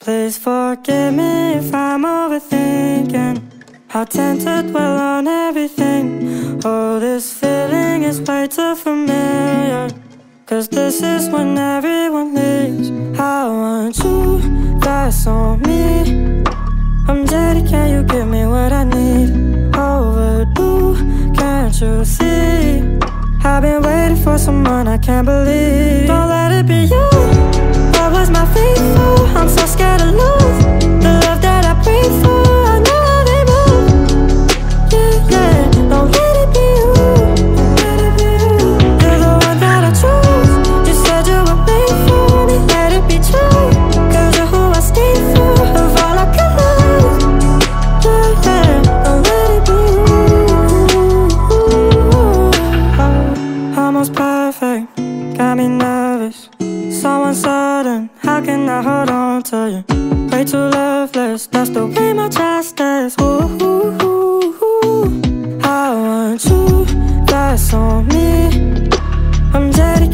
Please forgive me if I'm overthinking. How to dwell on everything. Oh, this feeling is way too familiar. Cause this is when everyone leaves. I want you, that's on me. I'm jaded, can you give me what I need? Overdue, can't you see? I've been waiting for someone I can't believe perfect Got me nervous Someone sudden How can I hold on to you? Way too loveless That's the way my chest is Ooh, ooh, ooh. I want you That's on me I'm jaded,